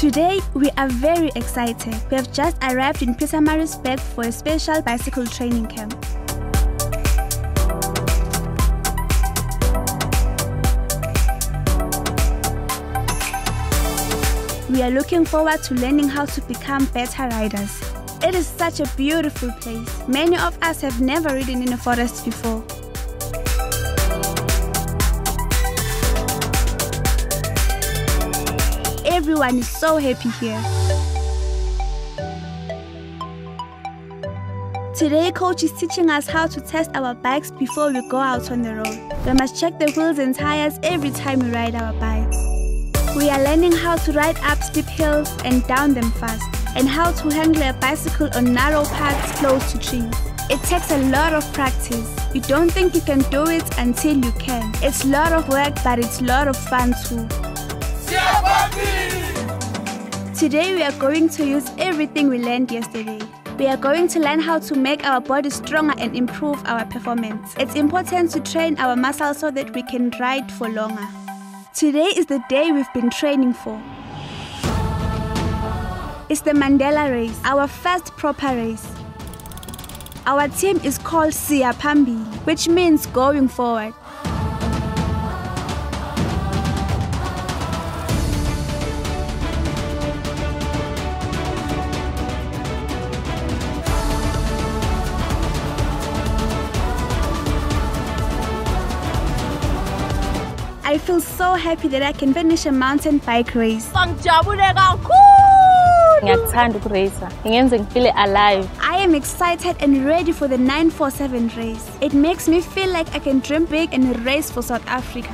Today, we are very excited. We have just arrived in Pietermaritzburg for a special bicycle training camp. We are looking forward to learning how to become better riders. It is such a beautiful place. Many of us have never ridden in a forest before. Everyone is so happy here. Today, coach is teaching us how to test our bikes before we go out on the road. We must check the wheels and tires every time we ride our bikes. We are learning how to ride up steep hills and down them fast, and how to handle a bicycle on narrow paths close to trees. It takes a lot of practice. You don't think you can do it until you can. It's a lot of work, but it's a lot of fun too. Today we are going to use everything we learned yesterday. We are going to learn how to make our body stronger and improve our performance. It's important to train our muscles so that we can ride for longer. Today is the day we've been training for. It's the Mandela race, our first proper race. Our team is called Siya Phambili, which means going forward. I feel so happy that I can finish a mountain bike race. ngijabule kakhulu ngiyakuthanda ukureyisa ingenze ngifile alive I am excited and ready for the 947 race. It makes me feel like I can dream big and race for South Africa.